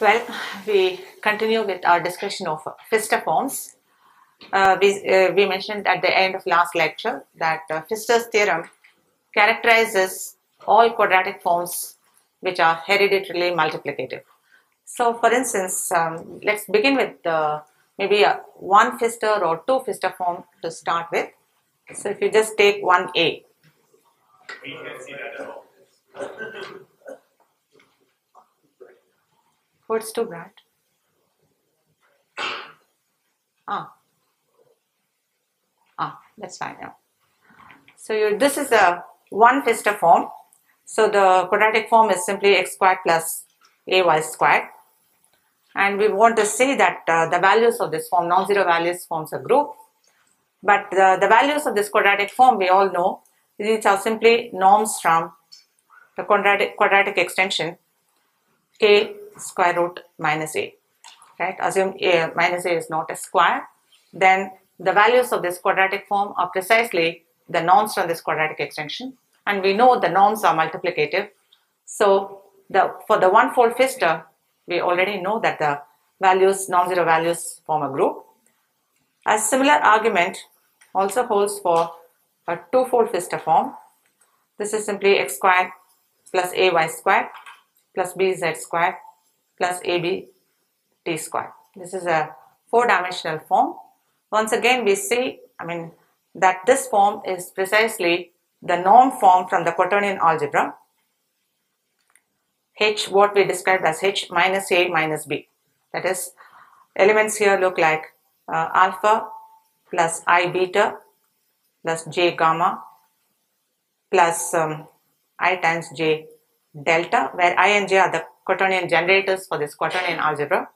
Well, we continue with our discussion of Pfister forms. Uh, we, uh, we mentioned at the end of last lecture that uh, Pfister's theorem characterizes all quadratic forms which are hereditarily multiplicative. So, for instance, um, let's begin with uh, maybe one Pfister or two Pfister form to start with. So, if you just take 1a. it's too bright. Ah. Ah, that's fine now. So this is a one Pfister form. So the quadratic form is simply x squared plus ay squared. And we want to say that uh, the values of this form, non-zero values forms a group. But the, the values of this quadratic form, we all know, these are simply norms from the quadratic, quadratic extension a square root minus a. Right? Assume a minus a is not a square, then the values of this quadratic form are precisely the norms from this quadratic extension. And we know the norms are multiplicative. So the for the one-fold Pfister, we already know that the values, non-zero values form a group. A similar argument also holds for a two-fold Pfister form. This is simply x squared plus ay squared plus bz squared plus ab t squared. This is a four-dimensional form. Once again, we see, I mean, that this form is precisely the norm form from the quaternion algebra. H, what we described as H minus A minus B. That is, elements here look like uh, alpha plus I beta plus J gamma plus um, I times J delta, where I and J are the quaternion generators for this quaternion algebra.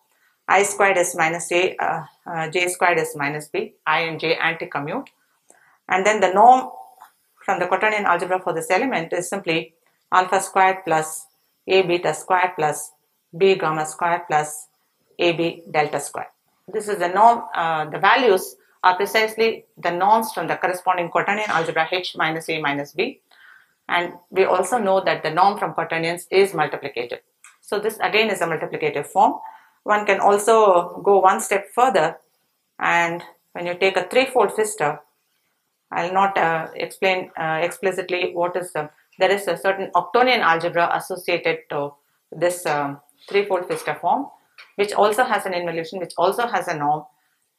I squared is minus A, uh, uh, J squared is minus B, I and J anti-commute. And then the norm from the quaternion algebra for this element is simply alpha squared plus A beta squared plus B gamma squared plus AB delta squared. This is the norm, uh, the values are precisely the norms from the corresponding quaternion algebra H minus A minus B. And we also know that the norm from quaternions is multiplicative. So this again is a multiplicative form. One can also go one step further and when you take a threefold Pfister, I'll not uh, explain uh, explicitly what is the, there is a certain octonion algebra associated to this um, threefold Pfister form, which also has an involution, which also has a norm.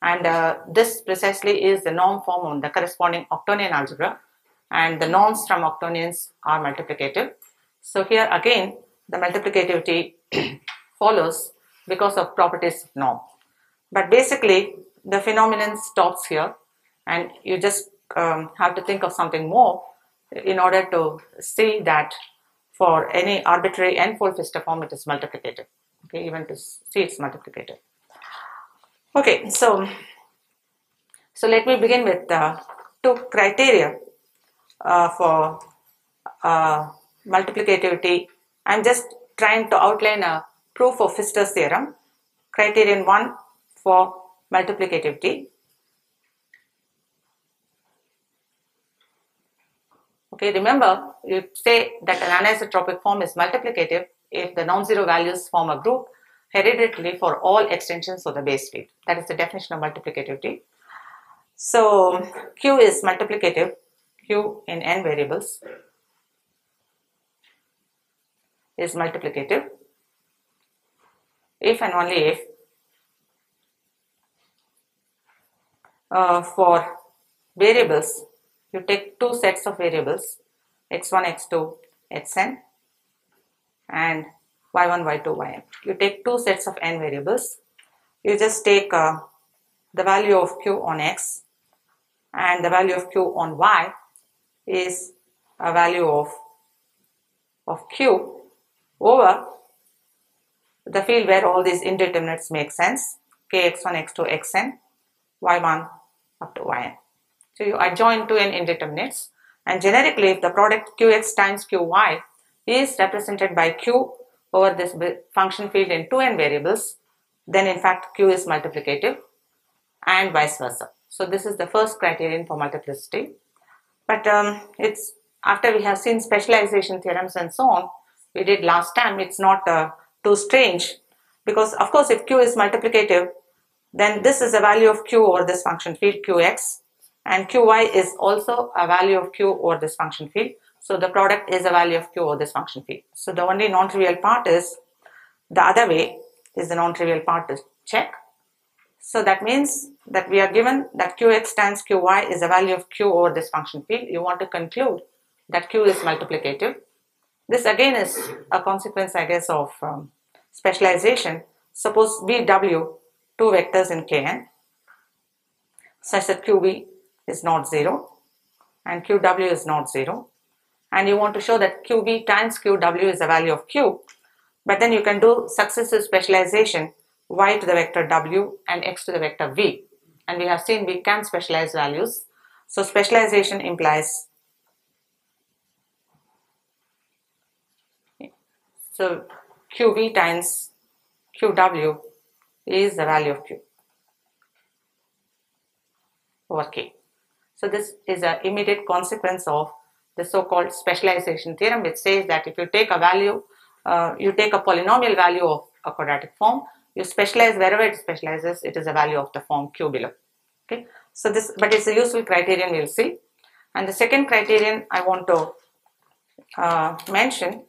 And uh, this precisely is the norm form on the corresponding octonion algebra. And the norms from octonions are multiplicative. So here again, the multiplicativity follows because of properties of norm. But basically, the phenomenon stops here, and you just um, have to think of something more in order to see that for any arbitrary n-fold Pfister form, it is multiplicative. Okay, even to see it's multiplicative. Okay, so so let me begin with uh, two criteria uh, for uh, multiplicativity. I'm just trying to outline a proof of Pfister's theorem. Criterion 1 for multiplicativity. Okay, remember you say that an anisotropic form is multiplicative if the non-zero values form a group hereditarily for all extensions of the base field. That is the definition of multiplicativity. So Q is multiplicative, Q in n variables is multiplicative. If and only if uh, for variables you take two sets of variables x1 x2 xn and y1 y2 yn. You take two sets of n variables. You just take uh, the value of q on x and the value of q on y is a value of of q over. The field where all these indeterminates make sense kx1 x2 xn y1 up to yn. So you adjoin to n indeterminates and generically if the product qx times qy is represented by q over this function field in two n variables then in fact q is multiplicative and vice versa. So this is the first criterion for multiplicity. But um, it's after we have seen specialization theorems and so on we did last time, it's not uh, too strange. Because of course if q is multiplicative then this is a value of q over this function field qx and qy is also a value of q over this function field. So the product is a value of q over this function field. So the only non-trivial part is the other way is the non-trivial part to check. So that means that we are given that qx times qy is a value of q over this function field. You want to conclude that q is multiplicative this again is a consequence I guess of um, specialization. Suppose VW two vectors in Kn such that QV is not 0 and QW is not 0 and you want to show that QV times QW is the value of Q but then you can do successive specialization y to the vector W and x to the vector V. And we have seen we can specialize values. So specialization implies so QV times QW is the value of Q over K. So this is an immediate consequence of the so-called specialization theorem which says that if you take a value, uh, you take a polynomial value of a quadratic form, you specialize wherever it specializes, it is a value of the form Q below. Okay. So this, but it's a useful criterion we'll see. And the second criterion I want to uh, mention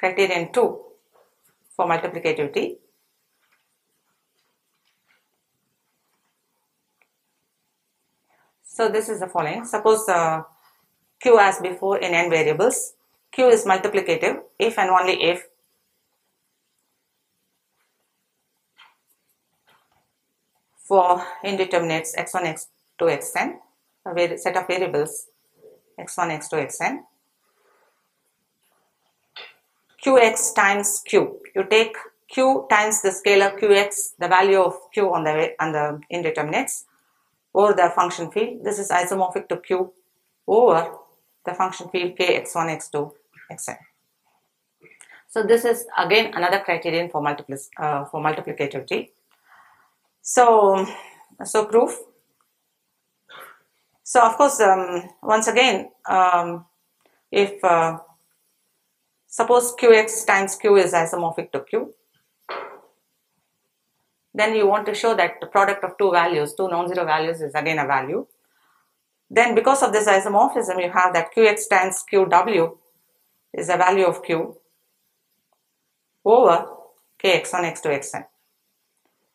criterion 2 for multiplicativity. So this is the following. Suppose uh, q as before in n variables. q is multiplicative if and only if for indeterminates x1, x2, xn, a set of variables x1, x2, xn qx times q. You take q times the scalar qx, the value of q on the on the indeterminates, over the function field. This is isomorphic to q over the function field k x1, x2, xn. So this is again another criterion for multiplis uh, for multiplicativity. So so proof. So of course, um, once again, um, if uh, Suppose qx times q is isomorphic to q. Then you want to show that the product of two values, two non-zero values is again a value. Then because of this isomorphism, you have that qx times qw is a value of q over kx1, x2, xn.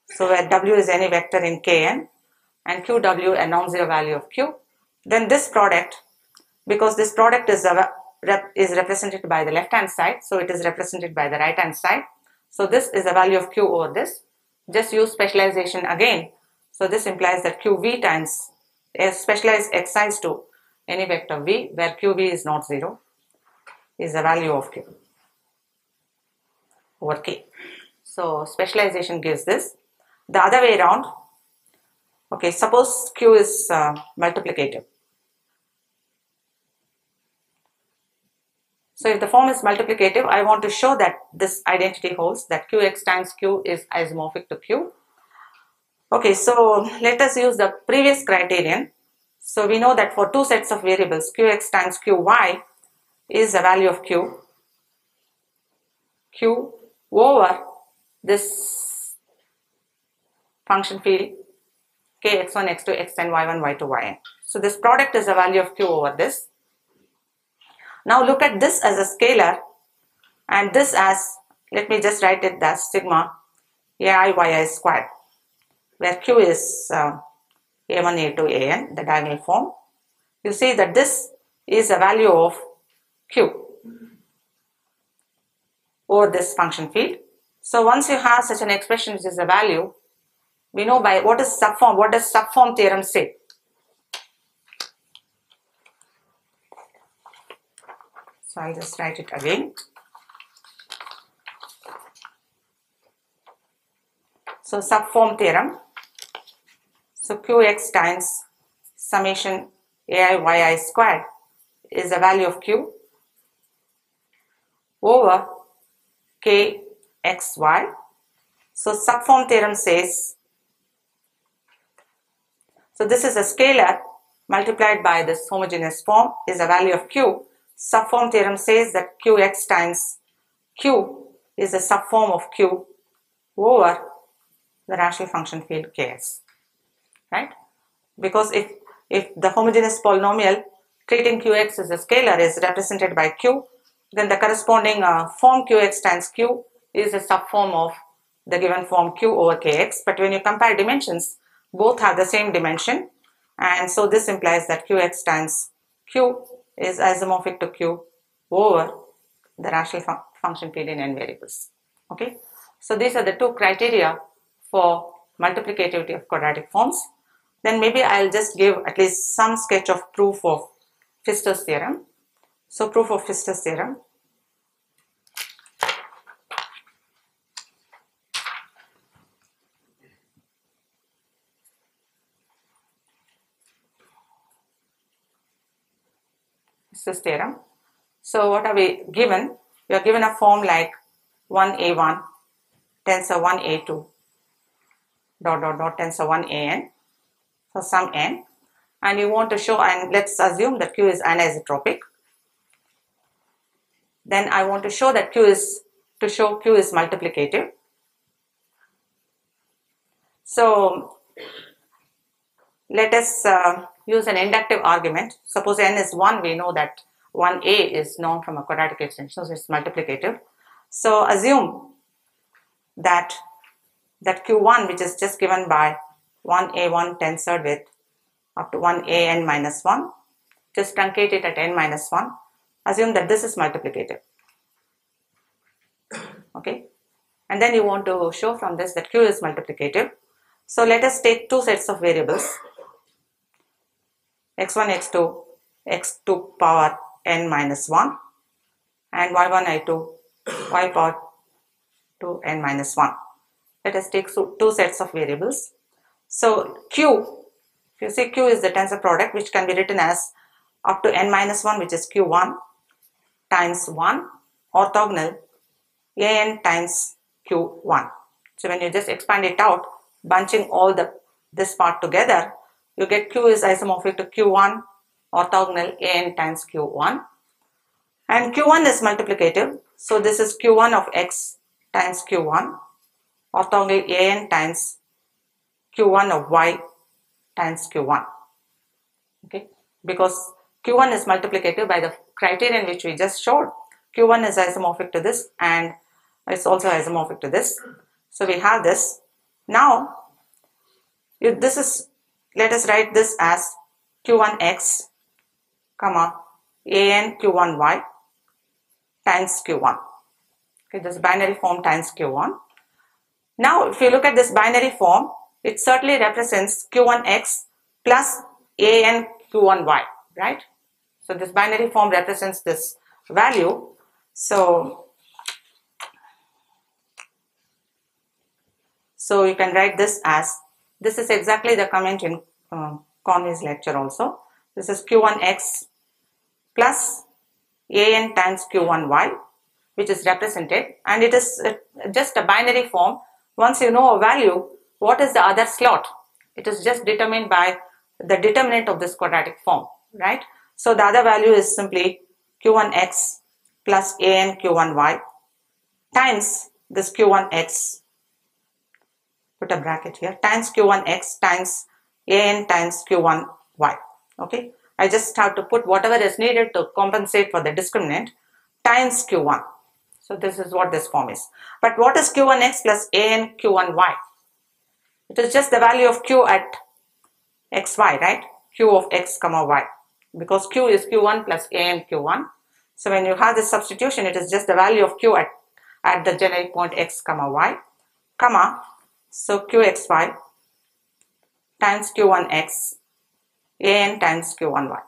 So where w is any vector in kn and qw a non-zero value of q, then this product, because this product is a rep is represented by the left hand side so it is represented by the right hand side. So this is the value of q over this. Just use specialization again. So this implies that qv times is specialized excised to any vector v where qv is not 0 is the value of q over k. So specialization gives this. The other way around okay suppose q is uh, multiplicative So if the form is multiplicative, I want to show that this identity holds that qx times q is isomorphic to q. Okay, so let us use the previous criterion. So we know that for two sets of variables, qx times qy is a value of q, q over this function field kx1, x2, xn, y1, y2, yn. So this product is a value of q over this. Now look at this as a scalar and this as, let me just write it as sigma ai yi squared where q is uh, a1, a2, an, the diagonal form. You see that this is a value of q over this function field. So once you have such an expression which is a value, we know by what is subform, what does subform theorem say? So I'll just write it again. So subform theorem. So qx times summation ai yi squared is the value of q over k x y. So subform theorem says, so this is a scalar multiplied by this homogeneous form is a value of q subform theorem says that qx times q is a subform of q over the rational function field ks right? Because if if the homogeneous polynomial treating qx as a scalar is represented by q then the corresponding uh, form qx times q is a subform of the given form q over kx but when you compare dimensions both have the same dimension. And so this implies that qx times q is isomorphic to q over the rational fun function field in n variables. Okay? So these are the two criteria for multiplicativity of quadratic forms. Then maybe I'll just give at least some sketch of proof of Pfister's theorem. So proof of Pfister's theorem Pfister's theorem. So what are we given? We are given a form like 1a1 tensor 1a2 dot dot dot tensor 1an for some n and you want to show and let's assume that q is anisotropic then I want to show that q is to show q is multiplicative so let us uh, use an inductive argument. Suppose n is 1, we know that 1a is known from a quadratic extension, so it's multiplicative. So assume that that q1 which is just given by 1a1 tensored with up to 1an minus 1, just truncate it at n minus 1, assume that this is multiplicative. Okay, and then you want to show from this that q is multiplicative. So let us take two sets of variables x1, x2, x2 power n minus 1 and y1, y2, y power 2 n minus 1. Let us take two sets of variables. So q, if you see q is the tensor product which can be written as up to n minus 1 which is q1 times 1 orthogonal an times q1. So when you just expand it out, bunching all the this part together, you get q is isomorphic to q1 orthogonal an times q1 and q1 is multiplicative. So this is q1 of x times q1 orthogonal an times q1 of y times q1 okay? Because q1 is multiplicative by the criterion which we just showed. Q1 is isomorphic to this and it's also isomorphic to this. So we have this. Now if this is let us write this as q1x comma an q1y times q1 okay this binary form times q1 now if you look at this binary form it certainly represents q1x plus an q1y right? So this binary form represents this value. So so you can write this as this is exactly the comment in uh, Conway's lecture also. This is Q1x plus an times Q1y which is represented and it is uh, just a binary form. Once you know a value, what is the other slot? It is just determined by the determinant of this quadratic form, right? So the other value is simply Q1x plus an Q1y times this Q1x put a bracket here. Times q1x times an times q1y okay? I just have to put whatever is needed to compensate for the discriminant times q1 so this is what this form is. But what is q1x plus an q1y it is just the value of q at xy right? Q of x comma y. Because q is q1 plus an q1 so when you have this substitution it is just the value of q at at the generic point x comma y comma so qxy times q1x an times q1y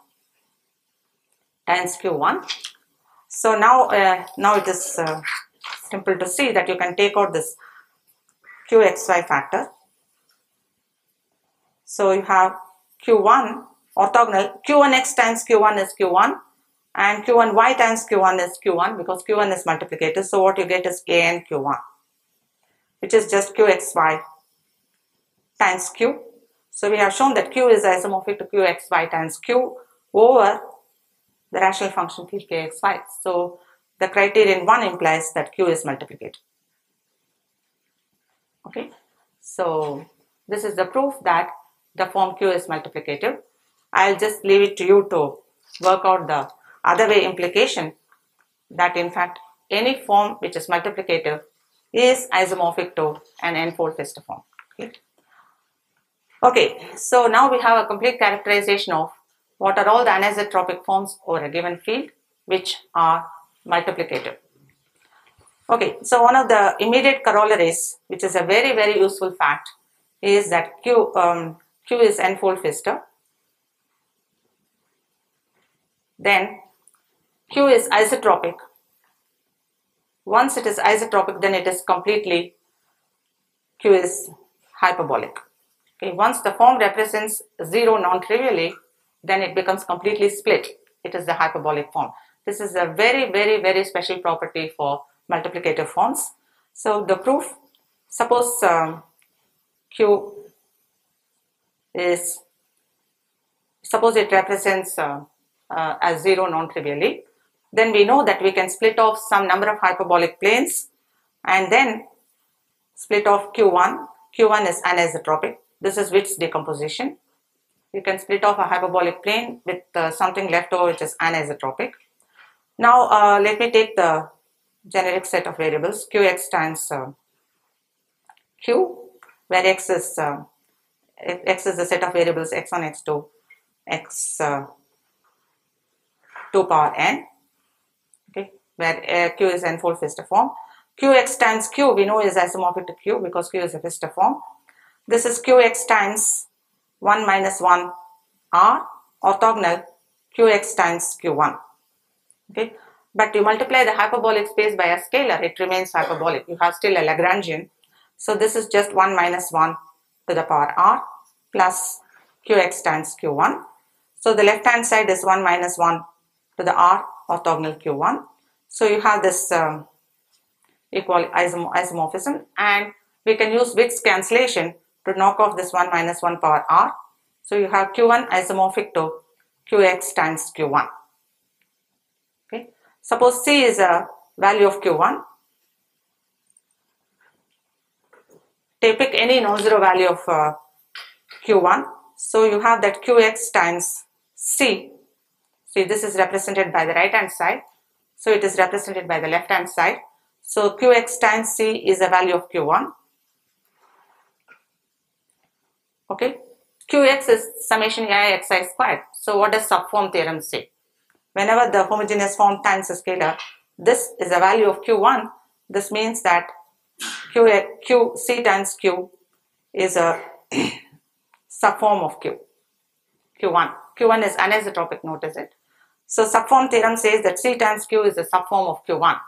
times q1. So now, uh, now it is uh, simple to see that you can take out this qxy factor. So you have q1 orthogonal q1x times q1 is q1 and q1y times q1 is q1 because q1 is multiplicative. So what you get is a and q1 which is just qxy times q. So we have shown that q is isomorphic to qxy times q over the rational function field kxy. So the criterion 1 implies that q is multiplicative. Okay, so this is the proof that the form q is multiplicative. I'll just leave it to you to work out the other way implication that in fact any form which is multiplicative is isomorphic to an n-fold Pfister form. Okay. okay, so now we have a complete characterization of what are all the anisotropic forms over a given field which are multiplicative. Okay, so one of the immediate corollaries, which is a very, very useful fact, is that Q, um, Q is n-fold Pfister. Then Q is isotropic. Once it is isotropic, then it is completely Q is hyperbolic. Okay, once the form represents zero non-trivially, then it becomes completely split. It is the hyperbolic form. This is a very, very, very special property for multiplicative forms. So the proof, suppose um, Q is, suppose it represents uh, uh, as zero non-trivially, then we know that we can split off some number of hyperbolic planes and then split off Q1. Q1 is anisotropic. This is Witt's decomposition. You can split off a hyperbolic plane with uh, something left over which is anisotropic. Now uh, let me take the generic set of variables qx times uh, q where x is uh, x is the set of variables x1 x2 x uh, 2 power n okay? Where uh, q is n-fold Pfister form. Qx times q. We know is isomorphic to q because q is a Pfister form. This is qx times 1 minus 1 r. Orthogonal qx times q1 okay? But you multiply the hyperbolic space by a scalar, it remains hyperbolic. You have still a Lagrangian. So this is just 1 minus 1 to the power r plus qx times q1. So the left hand side is 1 minus 1 to the r orthogonal q1. So you have this um, equal isom isomorphism and we can use Witt's cancellation to knock off this 1 minus 1 power r. So you have q1 isomorphic to qx times q1. Okay. Suppose C is a value of Q1. Take pick any non-zero value of uh, Q1. So you have that Qx times C. See this is represented by the right hand side. So it is represented by the left hand side. So Qx times C is a value of Q1. Okay. Qx is summation ai xi squared. So what does subform theorem say? whenever the homogeneous form times a scalar, this is a value of Q1. This means that Q, Q C times Q is a subform of Q. Q1. Q1 is anisotropic, notice it. So subform theorem says that C times Q is a subform of Q1.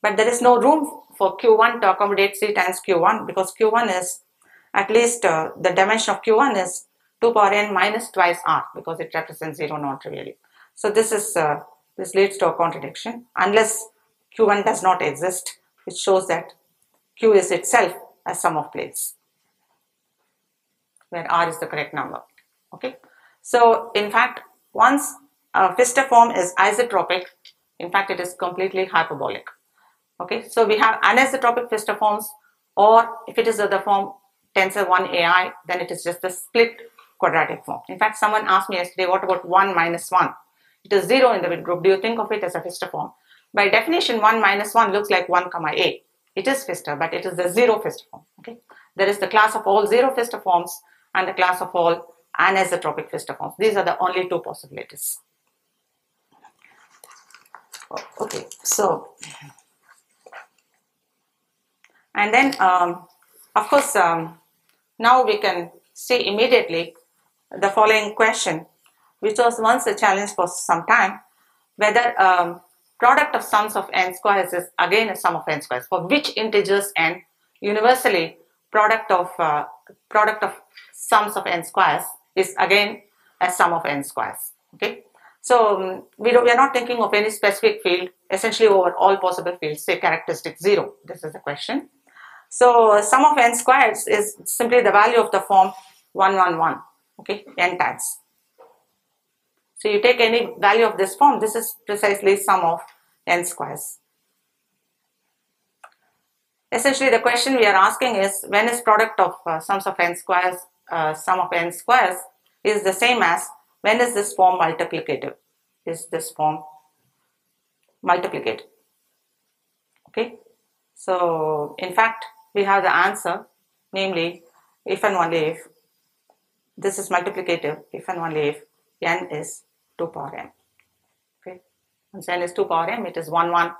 But there is no room for Q1 to accommodate C times Q1 because Q1 is at least uh, the dimension of Q1 is 2 power n minus twice r because it represents 0 non-trivially. So this is uh, this leads to a contradiction unless Q1 does not exist, which shows that Q is itself a sum of planes where R is the correct number. Okay. So in fact, once Uh, a Pfister form is isotropic, in fact, it is completely hyperbolic. Okay. So we have anisotropic Pfister forms, or if it is the form tensor 1 AI, then it is just a split quadratic form. In fact, someone asked me yesterday, what about 1 minus 1? It is 0 in the group. Do you think of it as a Pfister form? By definition, 1 minus 1 looks like 1 comma a. It is Pfister, but it is the 0 Pfister form. Okay? There is the class of all 0 Pfister forms and the class of all anisotropic Pfister forms. These are the only two possibilities. Okay, so and then um, of course um, now we can see immediately the following question which was once a challenge for some time, whether um, product of sums of n squares is again a sum of n squares. For which integers n, universally product of uh, product of sums of n squares is again a sum of n squares. Okay, so um, we, we are not thinking of any specific field, essentially over all possible fields, say characteristic zero. This is the question. So sum of n squares is simply the value of the form 1, 1, 1, okay, n times. So you take any value of this form, this is precisely sum of n squares. Essentially, the question we are asking is when is product of uh, sums of n squares, uh, sum of n squares is the same as when is this form multiplicative? Is this form multiplicative? Okay, so in fact, we have the answer, namely, if and only if this is multiplicative, if and only if n is 2 power m. Okay, once n is 2 power m, it is 1 1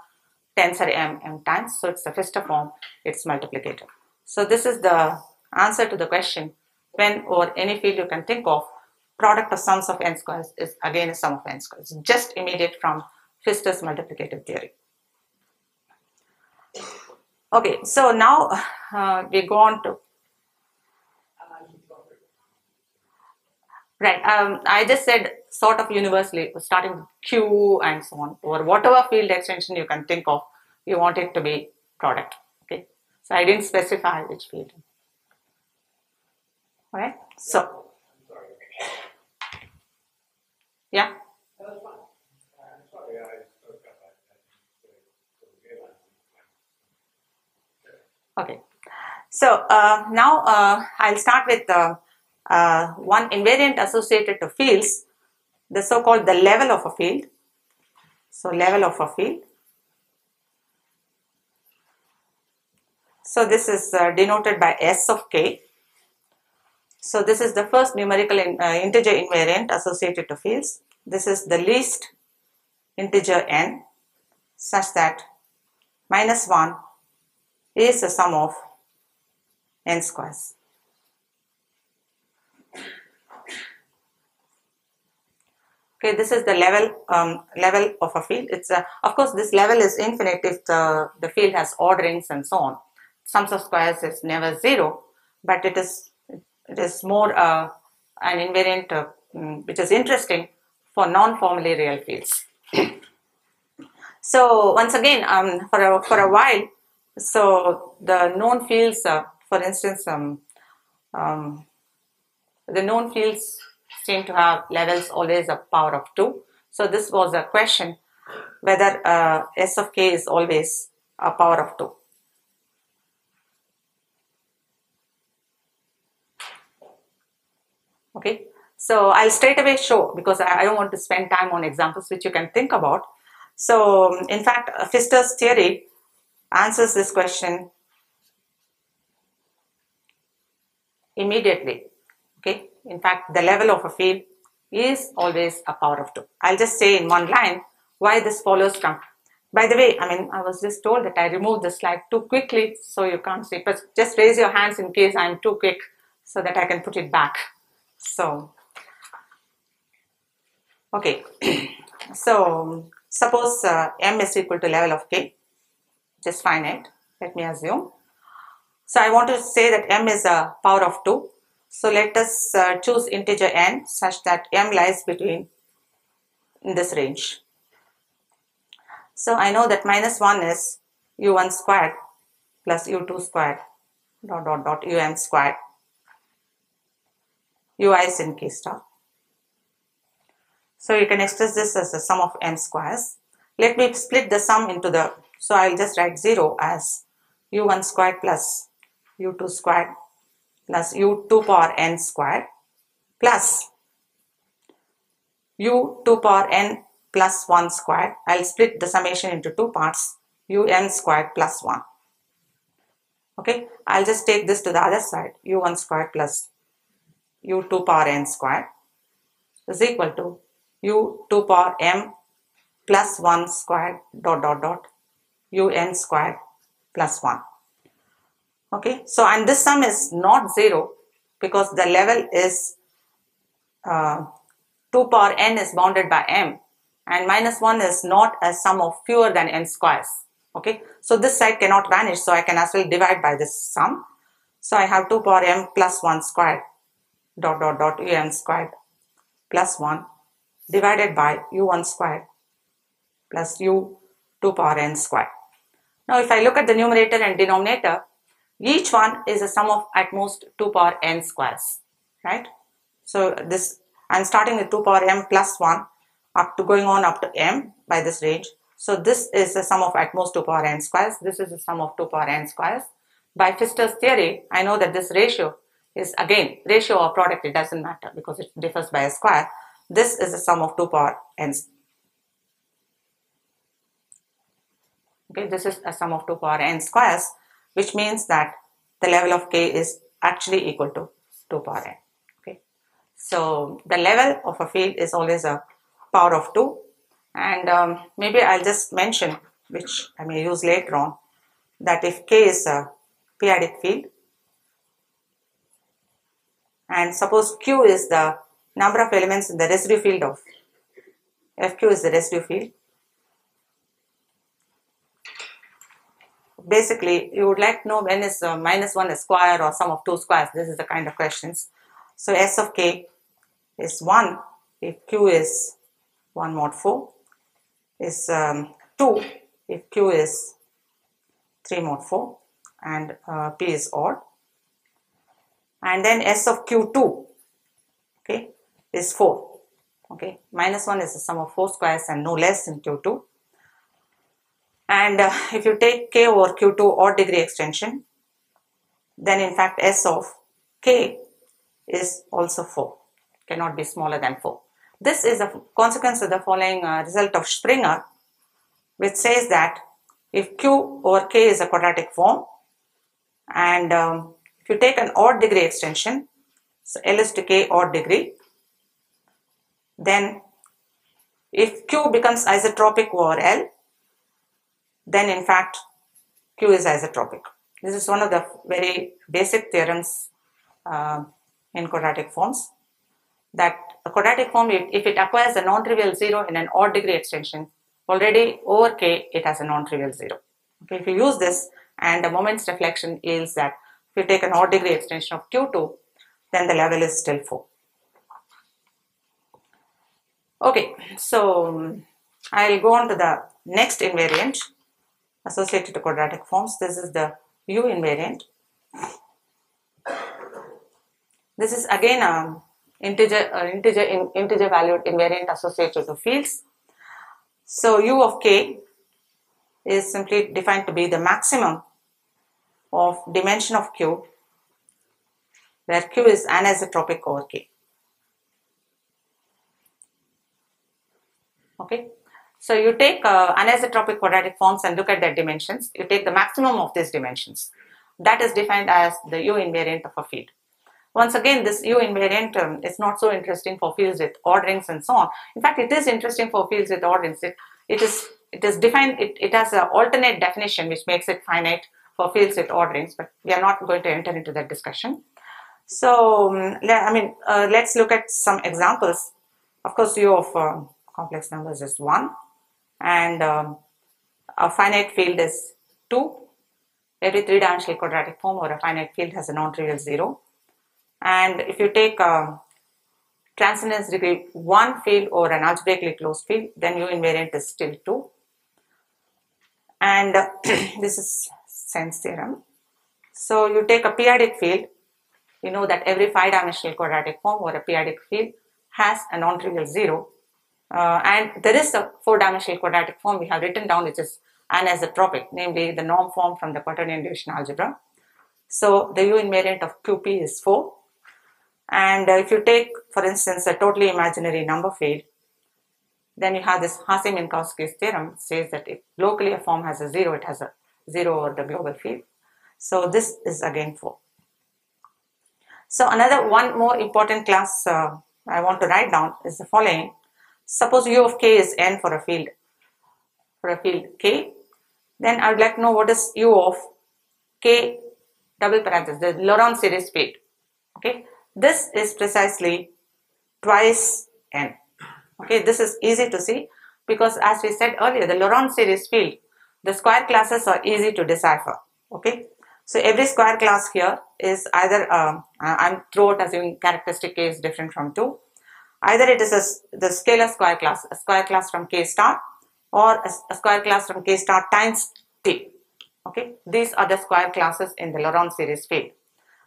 tensor m m times, so it's the Pfister form, it's multiplicative. So this is the answer to the question when or any field you can think of, product of sums of n squares is again a sum of n squares, just immediate from Pfister's multiplicative theory. Okay, so now uh, we go on to Right. Um, I just said sort of universally, starting with Q and so on, or whatever field extension you can think of, you want it to be product. Okay. So I didn't specify which field. All right. So. Yeah. Okay. So uh, now uh, I'll start with uh, uh, one invariant associated to fields, the so-called the level of a field. So level of a field. So this is uh, denoted by S of k. So this is the first numerical in, uh, integer invariant associated to fields. This is the least integer n such that minus 1 is the sum of n squares. okay this is the level um, level of a field it's a, of course this level is infinite if the, the field has orderings and so on sums of squares is never zero but it is it is more uh, an invariant uh, mm, which is interesting for non-formally real fields so once again um, for a, for a while so the known fields uh, for instance um, um, the known fields seem to have levels always a power of 2. So this was a question whether uh, S of k is always a power of 2. Okay, so I'll straight away show because I don't want to spend time on examples which you can think about. So in fact, uh, Pfister's theory answers this question immediately. Okay, in fact, the level of a field is always a power of 2. I'll just say in one line why this follows from. By the way, I mean, I was just told that I removed the slide too quickly, so you can't see. But just raise your hands in case I'm too quick so that I can put it back. So, okay. so, suppose uh, m is equal to level of k, just finite, let me assume. So, I want to say that m is a power of 2 so let us uh, choose integer n such that m lies between in this range. So I know that minus 1 is u1 squared plus u2 squared dot dot dot un squared. Ui is in k star. So you can express this as the sum of m squares. Let me split the sum into the, so I'll just write 0 as u1 squared plus u2 squared plus u 2 power n squared plus u 2 power n plus 1 squared. I'll split the summation into two parts u n squared plus 1. Okay, I'll just take this to the other side u1 squared plus u2 power n squared is equal to u2 power m plus 1 squared dot dot dot un squared plus 1 okay so and this sum is not zero because the level is uh, 2 power n is bounded by m and minus 1 is not a sum of fewer than n squares. Okay so this side cannot vanish so i can as well divide by this sum. So i have 2 power m plus 1 squared dot dot dot un squared plus 1 divided by u1 squared plus u 2 power n squared now if i look at the numerator and denominator each one is a sum of at most 2 power n squares, right? So this, I'm starting with 2 power m plus 1. up to going on up to m by this range. So this is the sum of at most 2 power n squares. This is the sum of 2 power n squares. By Pfister's theory, I know that this ratio is again ratio or product, it doesn't matter because it differs by a square. This is the sum of 2 power n. Okay, this is a sum of 2 power n squares, which means that the level of k is actually equal to 2 power n. Okay, so the level of a field is always a power of 2 and um, maybe I'll just mention which I may use later on that if K is a p-adic field and suppose Q is the number of elements in the residue field of FQ is the residue field. Basically you would like to know when is uh, minus 1 a square or sum of two squares. This is the kind of questions. So S of K is 1 if Q is 1 mod 4 is um, 2 if Q is 3 mod 4 and uh, P is odd and then S of Q2 okay? Is 4 okay? Minus 1 is the sum of 4 squares and no less in Q2 and uh, if you take K over Q2 or degree extension then in fact S of K is also 4 cannot be smaller than 4 this is a consequence of the following uh, result of Springer, which says that if Q over K is a quadratic form, and um, you take an odd degree extension, so L is to K odd degree, then if Q becomes isotropic over L, then in fact Q is isotropic. This is one of the very basic theorems uh, in quadratic forms that a quadratic form, if it acquires a non-trivial zero in an odd degree extension, already over k, it has a non-trivial zero. Okay, if you use this and the moment's reflection yields that if you take an odd degree extension of Q2, then the level is still 4. Okay, so I'll go on to the next invariant associated to quadratic forms. This is the U invariant. This is again a integer uh, integer in, integer valued invariant associated to fields. So u of k is simply defined to be the maximum of dimension of q where q is anisotropic over k. Okay. So you take uh, anisotropic quadratic forms and look at their dimensions. You take the maximum of these dimensions. That is defined as the U invariant of a field. Once again, this U invariant um, is not so interesting for fields with orderings and so on. In fact, it is interesting for fields with orderings. It, it is it is defined, it, it has an alternate definition which makes it finite for with odd but we are not going to enter into that discussion. So, um, I mean, uh, let's look at some examples. Of course, U of uh, complex numbers is 1 and um, a finite field is 2. Every three-dimensional quadratic form or a finite field has a non-trivial 0 and if you take a transcendence degree 1 field or an algebraically closed field, then U invariant is still 2. And uh, this is Tsen's theorem. So you take a p-adic field, you know that every 5-dimensional quadratic form or a p-adic field has a non-trivial 0. Uh, and there is a 4-dimensional quadratic form we have written down which is anisotropic, namely the norm form from the quaternion division algebra. So the U invariant of QP is 4 and uh, if you take, for instance, a totally imaginary number field, then you have this Hasse-Minkowski's theorem says that if locally a form has a zero, it has a zero over the global field. So this is again 4. So another one more important class uh, I want to write down is the following. Suppose u of k is n for a field, for a field k, then I would like to know what is u of k double parenthesis, the Laurent series field. Okay, this is precisely twice n. Okay, this is easy to see because as we said earlier, the Laurent series field, the square classes are easy to decipher. Okay, so every square class here is either, um, I'm throughout assuming characteristic k is different from 2. Either it is a, the scalar square class, a square class from k star or a, a square class from k star times t. Okay, these are the square classes in the Laurent series field.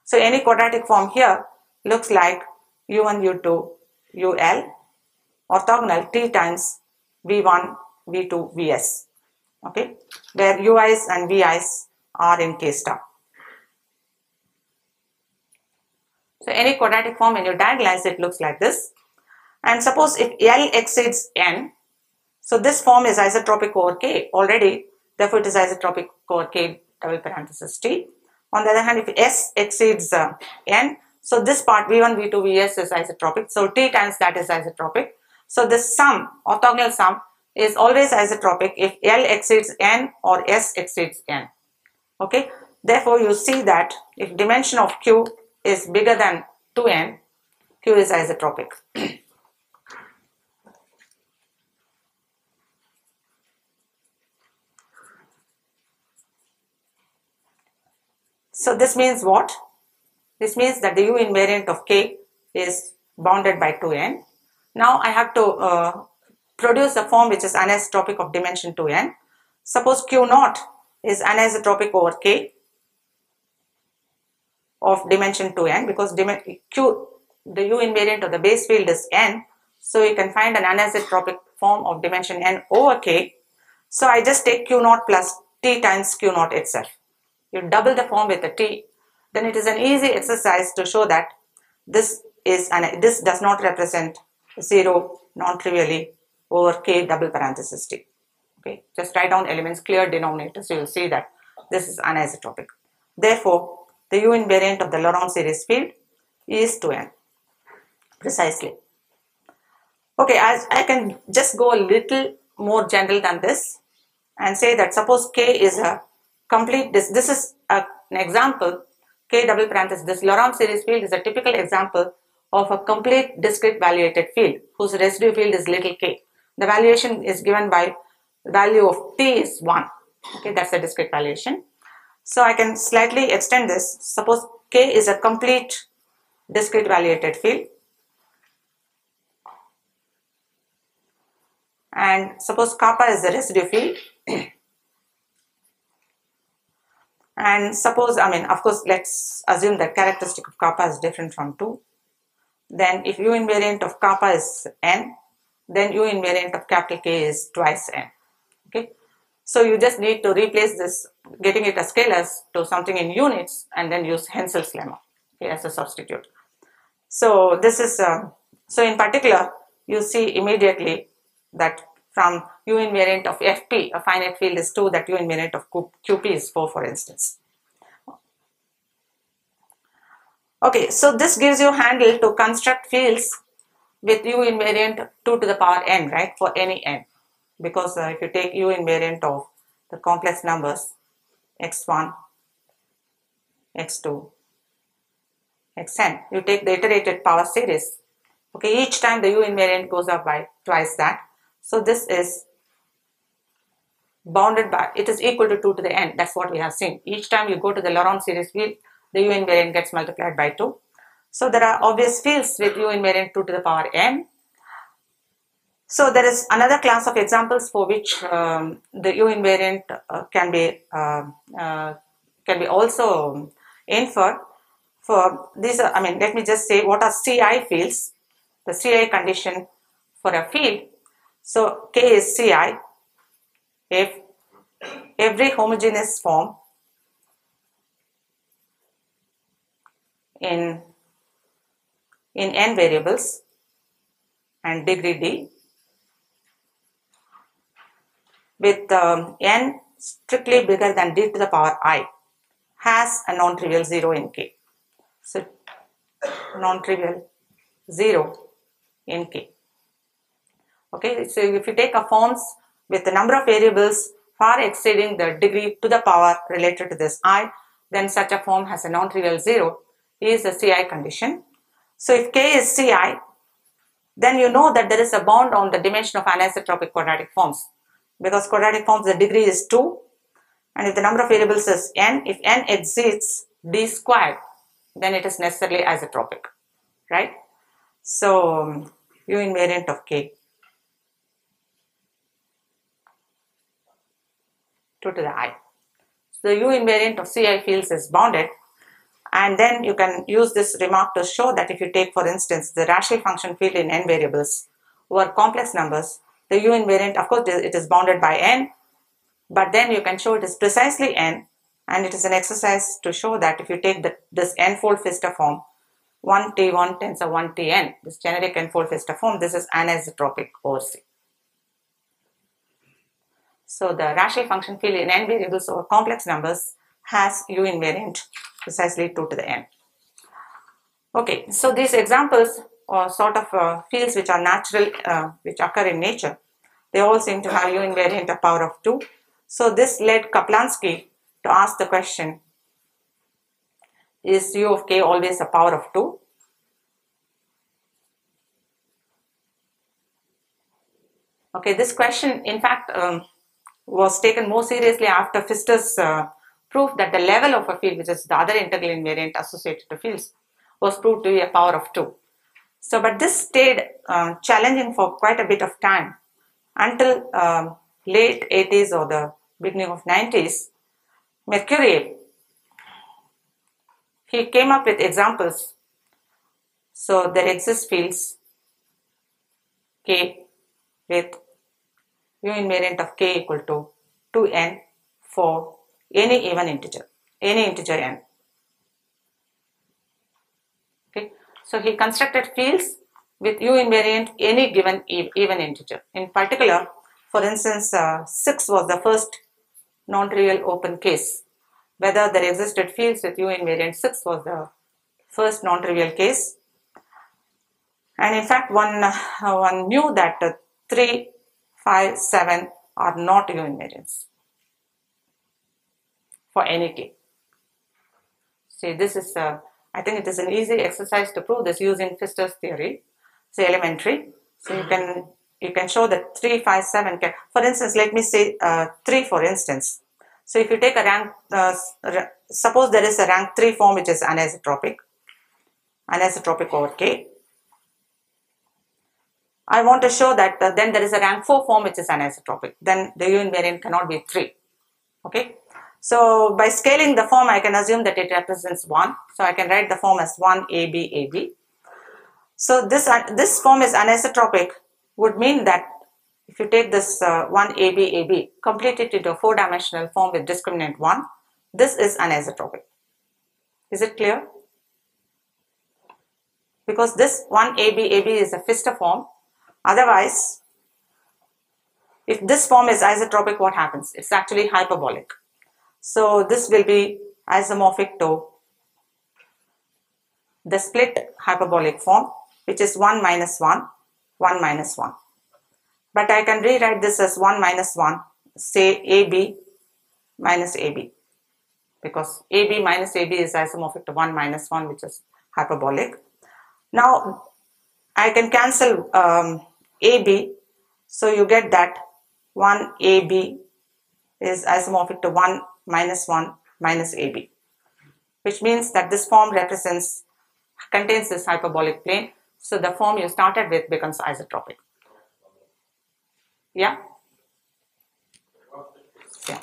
So any quadratic form here looks like u1, u2, ul orthogonal T times V1, V2, Vs. Okay, where Uis and Vis are in K star. So any quadratic form in your diagonals, it looks like this. And suppose if L exceeds N, so this form is isotropic over K already, therefore it is isotropic over K double parenthesis T. On the other hand, if S exceeds uh, N, so this part V1, V2, Vs is isotropic. So T times that is isotropic. So this sum, orthogonal sum, is always isotropic if L exceeds N or S exceeds N. Okay. Therefore, you see that if dimension of Q is bigger than 2n, Q is isotropic. so this means what? This means that the U invariant of K is bounded by 2n. Now I have to uh, produce a form which is anisotropic of dimension 2n. Suppose Q naught is anisotropic over K of dimension 2n because q the u invariant of the base field is n. So you can find an anisotropic form of dimension n over k. So i just take q naught plus t times q naught itself. You double the form with a t then it is an easy exercise to show that this is and this does not represent 0 non-trivially over k double parenthesis t okay just write down elements clear denominators you will see that this is anisotropic therefore the U invariant of the Laurent series field is 2n precisely. Okay, as I can just go a little more general than this and say that suppose K is a complete, this, this is a, an example, K double parenthesis, this Laurent series field is a typical example of a complete discrete valuated field whose residue field is little k. The valuation is given by value of t is 1. Okay, that's the discrete valuation. So I can slightly extend this. Suppose K is a complete discrete valuated field. And suppose kappa is the residue field. and suppose, I mean, of course, let's assume that characteristic of kappa is different from 2. Then if U invariant of kappa is n, then U invariant of capital K is twice n. Okay. So you just need to replace this, getting it a scalars to something in units and then use Hensel's lemma okay, as a substitute. So this is, uh, so in particular, you see immediately that from U invariant of FP, a finite field is 2, that U invariant of QP is 4 for instance. Okay, so this gives you handle to construct fields with U invariant 2 to the power n, right, for any n because uh, if you take u invariant of the complex numbers x1, x2, xn, you take the iterated power series. Okay, each time the u invariant goes up by twice that. So this is bounded by, it is equal to 2 to the n. That's what we have seen. Each time you go to the Laurent series field, the u invariant gets multiplied by 2. So there are obvious fields with u invariant 2 to the power n so there is another class of examples for which um, the U invariant uh, can be uh, uh, can be also inferred. For these, I mean, let me just say what are CI fields. The CI condition for a field. So K is CI if every homogeneous form in in n variables and degree d with um, n strictly bigger than d to the power i has a non-trivial 0 in k. So non-trivial 0 in k. Okay, so if you take a forms with the number of variables far exceeding the degree to the power related to this i, then such a form has a non-trivial 0 is the CI condition. So if k is CI, then you know that there is a bound on the dimension of anisotropic quadratic forms because quadratic forms the degree is 2 and if the number of variables is n, if n exceeds d squared, then it is necessarily isotropic, right? So, um, u invariant of k 2 to the i. So, the u invariant of ci fields is bounded and then you can use this remark to show that if you take for instance the rational function field in n variables over complex numbers, the U invariant, of course, it is bounded by n, but then you can show it is precisely n, and it is an exercise to show that if you take the, this n-fold Pfister form, 1t1 tensor 1tn, this generic n-fold Pfister form, this is anisotropic over C. So the rational function field in n variables over complex numbers has U invariant precisely 2 to the n. Okay, so these examples are sort of uh, fields which are natural, uh, which occur in nature. They all seem to have U invariant a power of 2. So this led Kaplansky to ask the question, is U of k always a power of 2? Okay, this question in fact um, was taken more seriously after Pfister's uh, proof that the level of a field, which is the other integral invariant associated to fields, was proved to be a power of 2. So, but this stayed uh, challenging for quite a bit of time until um, late 80s or the beginning of 90s. Merkurjev, he came up with examples. So, there exist fields K with U invariant of k equal to 2n for any even integer, any integer n. Okay, so he constructed fields with U invariant any given even integer. In particular, for instance, uh, 6 was the first non-trivial open case. Whether there existed fields with U invariant 6 was the first non-trivial case. And in fact, one, uh, one knew that uh, 3 5, 7 are not U invariants for any k. See, this is, uh, I think it is an easy exercise to prove this using Pfister's theory. It's elementary. So you can you can show that 3, 5, 7 can, for instance, let me say uh, 3 for instance. So if you take a rank, uh, suppose there is a rank 3 form which is anisotropic, anisotropic over k. I want to show that uh, then there is a rank 4 form which is anisotropic. Then the U invariant cannot be 3. Okay. So by scaling the form, I can assume that it represents 1. So I can write the form as 1 AB AB. So this, uh, this form is anisotropic would mean that if you take this uh, 1 AB AB, complete it into a four-dimensional form with discriminant 1, this is anisotropic. Is it clear? Because this 1 AB AB is a Pfister form Otherwise, if this form is isotropic, what happens? It's actually hyperbolic. So this will be isomorphic to the split hyperbolic form, which is 1 minus 1, 1 minus 1. But I can rewrite this as 1 minus 1, say AB minus AB, because AB minus AB is isomorphic to 1 minus 1, which is hyperbolic. Now, I can cancel um, AB. So you get that 1 AB is isomorphic to 1 minus 1 minus AB, which means that this form represents, contains this hyperbolic plane. So the form you started with becomes isotropic. Yeah? Yeah.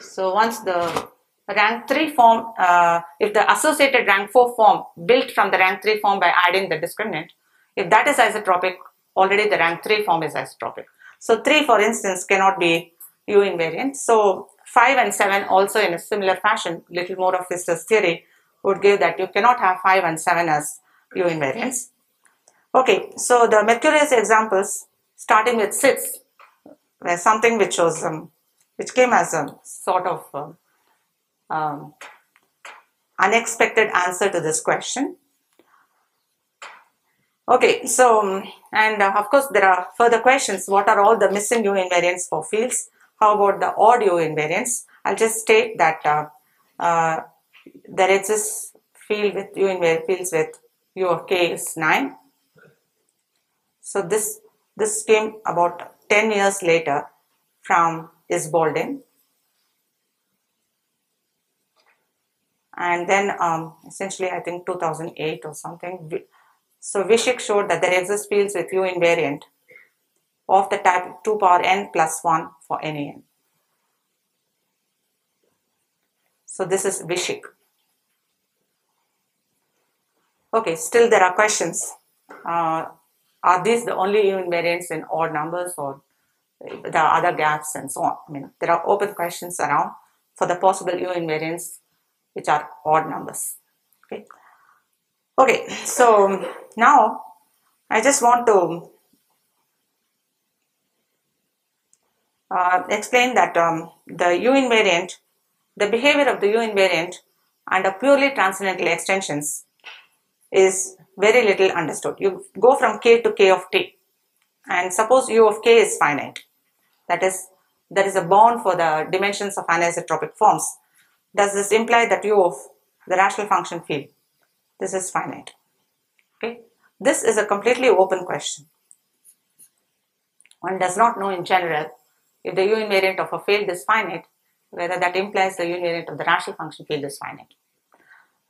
So once the rank 3 form, uh, if the associated rank 4 form built from the rank 3 form by adding the discriminant, if that is isotropic, already the rank 3 form is isotropic. So 3 for instance cannot be U invariant. So 5 and 7 also in a similar fashion, little more of Pfister's theory would give that you cannot have 5 and 7 as U invariants. Okay, so the Merkurjev's examples starting with 6 were something which was um, which came as a sort of um, um, unexpected answer to this question. Okay, so, um, and uh, of course there are further questions. What are all the missing U invariants for fields? How about the audio U invariants? I'll just state that uh, uh, there exists field with U invariant fields with U of k is 9. So this, this came about 10 years later from Izhboldin. And then um, essentially I think 2008 or something, so Vishik showed that there exist fields with U invariant of the type 2 power n plus 1 for any n. So this is Vishik. Okay, still there are questions. Uh, are these the only U invariants in odd numbers or there are other gaps and so on. I mean, there are open questions around for the possible U invariants which are odd numbers. Okay. Okay, so now I just want to uh, explain that um, the U invariant, the behavior of the U invariant under purely transcendental extensions is very little understood. You go from k to k of t and suppose u of k is finite. That is, there is a bound for the dimensions of anisotropic forms. Does this imply that u of the rational function field, this is finite? Okay, this is a completely open question. One does not know in general if the u invariant of a field is finite, whether that implies the u invariant of the rational function field is finite.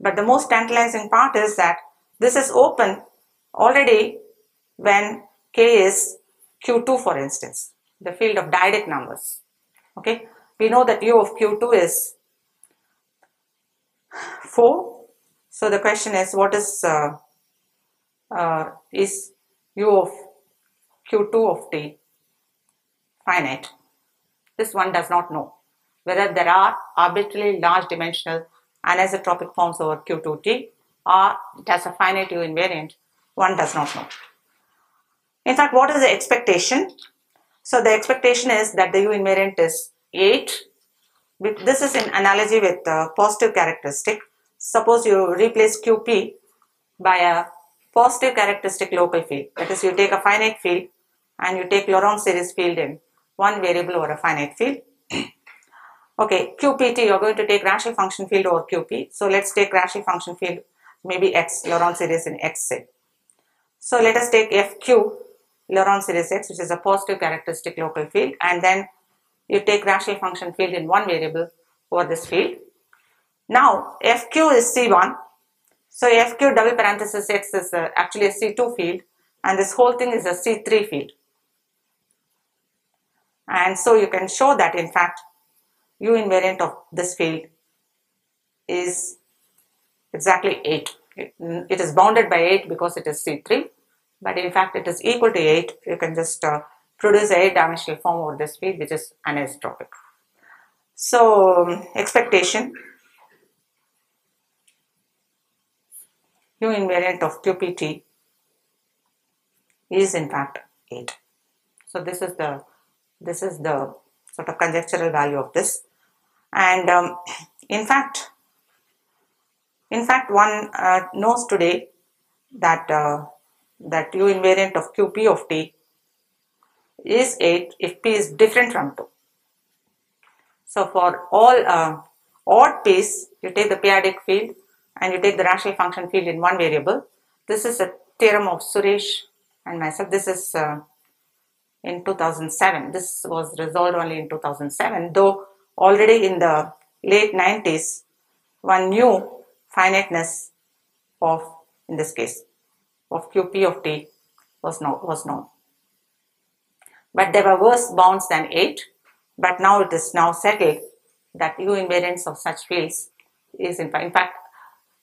But the most tantalizing part is that this is open already when k is q2 for instance, the field of dyadic numbers. Okay, we know that u of q2 is 4. So the question is what is uh, uh, is u of q2 of t finite? This one does not know whether there are arbitrarily large dimensional anisotropic forms over q2t or it has a finite u invariant, one does not know. In fact, what is the expectation? So the expectation is that the u invariant is 8. This is in analogy with the positive characteristic. Suppose you replace QP by a positive characteristic local field. That is, you take a finite field and you take Laurent series field in one variable over a finite field. okay, QPT, you're going to take rational function field over QP. So let's take rational function field, maybe X, Laurent series in X say. So let us take FQ, Laurent series X, which is a positive characteristic local field, and then you take rational function field in one variable over this field. Now, FQ is C1. So FQ double parenthesis X is a, actually a C2 field, and this whole thing is a C3 field. And so you can show that in fact U invariant of this field is exactly 8. It, is bounded by 8 because it is C3 but in fact it is equal to 8. You can just uh, produce a 8 dimensional form over this field which is anisotropic. So um, expectation U invariant of QPT is in fact 8. So this is the this is the sort of conjectural value of this. And um, in fact in fact one uh, knows today that uh, that u invariant of qp of t is 8 if p is different from 2 so for all uh, odd p's you take the p-adic field and you take the rational function field in one variable. This is a theorem of suresh and myself. This is uh, in 2007. This was resolved only in 2007, though already in the late 90s, one knew finiteness of, in this case, of QP of T was, no, was known. But there were worse bounds than 8, but now it is now settled that U invariance of such fields is in fact, in fact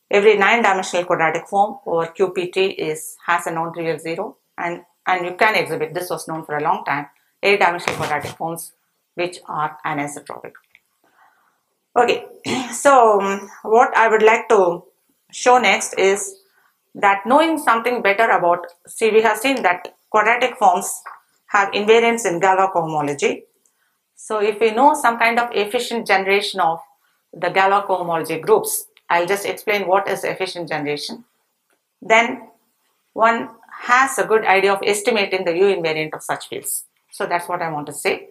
every nine dimensional quadratic form over QPT is has a non-trivial zero and and you can exhibit, this was known for a long time, eight dimensional quadratic forms which are anisotropic. Okay, so um, what I would like to show next is that knowing something better about, see we have seen that quadratic forms have invariance in Galois cohomology. So if we know some kind of efficient generation of the Galois cohomology groups, I'll just explain what is efficient generation. Then one has a good idea of estimating the U invariant of such fields. So that's what I want to say.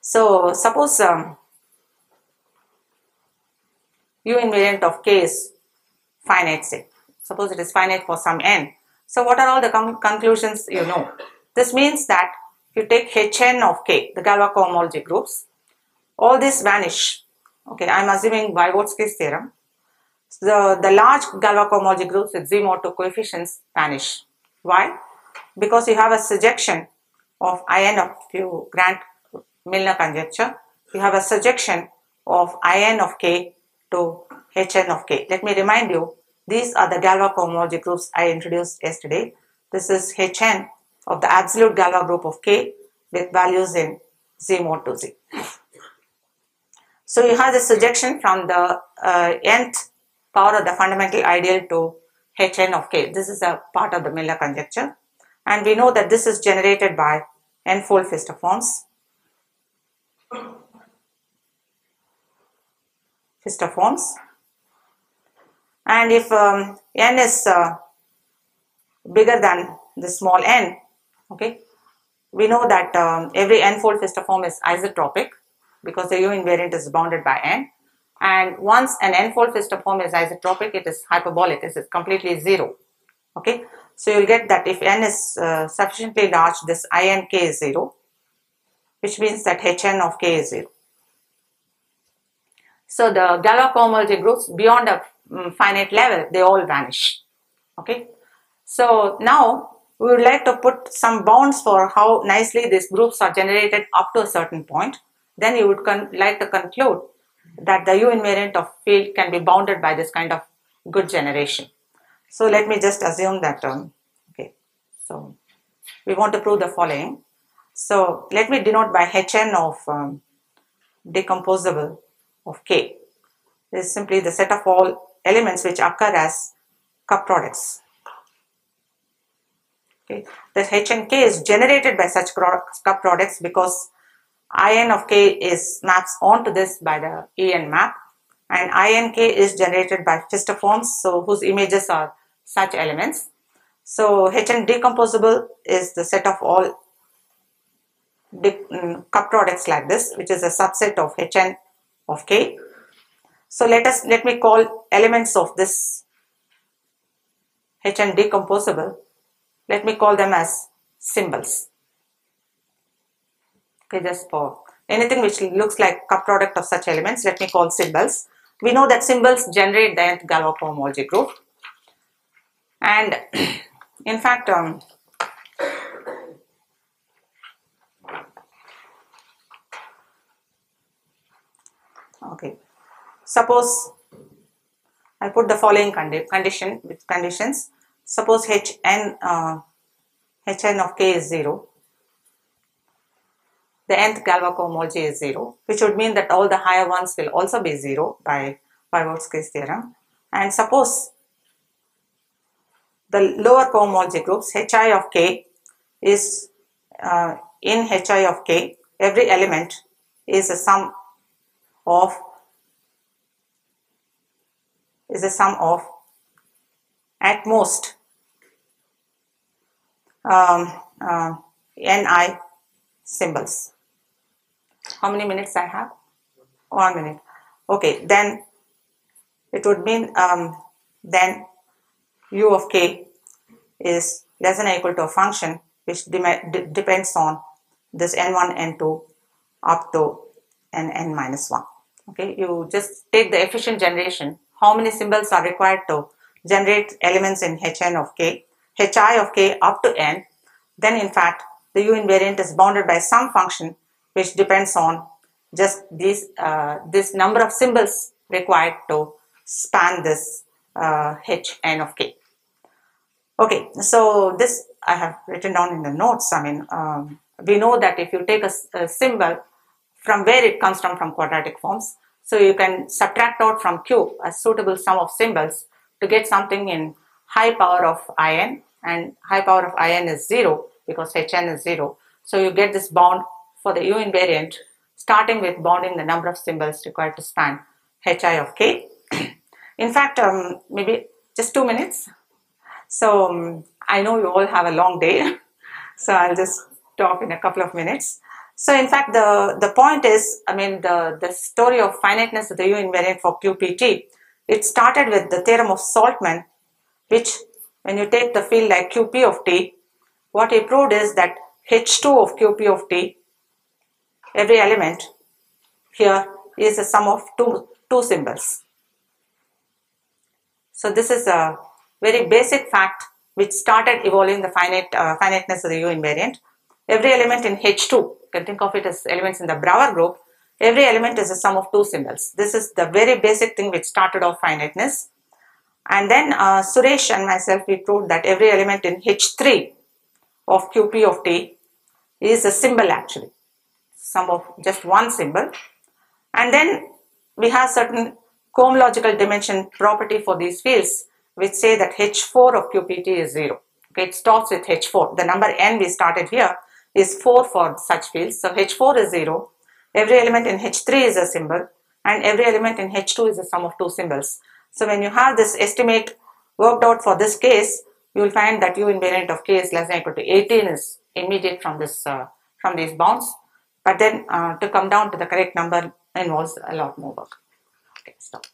So suppose um, U invariant of K is finite say. Suppose it is finite for some n. So what are all the conclusions you know? This means that you take Hn of K, the Galois cohomology groups, all these vanish. Okay, I'm assuming Voevodsky's theorem the, the large Galois cohomology groups with Z mod 2 coefficients vanish. Why? Because you have a surjection of In of you grant Milnor conjecture, you have a surjection of In of k to Hn of k. Let me remind you, these are the Galois cohomology groups I introduced yesterday. This is Hn of the absolute Galois group of K with values in Z mod to Z. So you have the surjection from the uh, nth power of the fundamental ideal to Hn of K. This is a part of the Milnor conjecture. And we know that this is generated by n-fold Pfister forms. Pfister forms. And if um, n is uh, bigger than the small n, okay, we know that um, every n-fold Pfister form is isotropic because the U invariant is bounded by n. And once an n-fold Pfister form is isotropic, it is hyperbolic, it is completely zero. Okay, so you'll get that if n is uh, sufficiently large, this in k is zero, which means that hn of k is zero. So the Galois cohomology groups beyond a um, finite level, they all vanish. Okay. So now we would like to put some bounds for how nicely these groups are generated up to a certain point. Then you would like to conclude that the U invariant of field can be bounded by this kind of good generation. So let me just assume that, um, okay, so we want to prove the following. So let me denote by Hn of um, decomposable of K. This is simply the set of all elements which occur as cup products. Okay. The H and K is generated by such cup products because In of K is maps onto this by the En map and INK is generated by Pfister forms so whose images are such elements. So Hn decomposable is the set of all mm, cup products like this which is a subset of Hn of K so let us let me call elements of this Hn decomposable. Let me call them as symbols. Okay, just for anything which looks like cup product of such elements, let me call symbols. We know that symbols generate the nth Galois cohomology group. And in fact, um, okay, Suppose I put the following condi condition with conditions. Suppose Hn uh, Hn of k is 0. The nth Galois cohomology is 0, which would mean that all the higher ones will also be 0 by Voevodsky's theorem. And suppose the lower cohomology groups Hi of k is uh, in Hi of k, every element is a sum of is a sum of at most um, uh, ni symbols. How many minutes I have? One minute. Okay, then it would mean um, then u of k is less than or equal to a function which de depends on this n1, n2 up to n, n minus 1. Okay, you just take the efficient generation how many symbols are required to generate elements in Hn of k, Hi of k up to n, then in fact the U invariant is bounded by some function which depends on just this, uh, this number of symbols required to span this uh, Hn of k. Okay, so this I have written down in the notes. I mean, um, we know that if you take a, a symbol from where it comes from, from quadratic forms, so you can subtract out from Q a suitable sum of symbols to get something in high power of In and high power of In is 0 because Hn is 0. So you get this bound for the U invariant starting with bounding the number of symbols required to span Hi of k. in fact, um, maybe just two minutes. So um, I know you all have a long day. so I'll just talk in a couple of minutes. So in fact, the, the point is, I mean, the, the story of finiteness of the U invariant for QPT, it started with the theorem of Saltman, which when you take the field like QP of T, what he proved is that H2 of QP of T, every element here is a sum of two, two symbols. So this is a very basic fact which started evolving the finite uh, finiteness of the U invariant. Every element in H2 you can think of it as elements in the Brauer group, every element is a sum of two symbols. This is the very basic thing which started off finiteness. And then uh, Suresh and myself, we proved that every element in H3 of QP of T is a symbol actually, sum of just one symbol. And then we have certain cohomological dimension property for these fields which say that H4 of QPT is 0. Okay, it starts with H4. The number n we started here is 4 for such fields. So H4 is 0. Every element in H3 is a symbol and every element in H2 is a sum of two symbols. So when you have this estimate worked out for this case, you will find that u invariant of k is less than equal to 18 is immediate from this uh, from these bounds. But then uh, to come down to the correct number involves a lot more work. Okay, stop.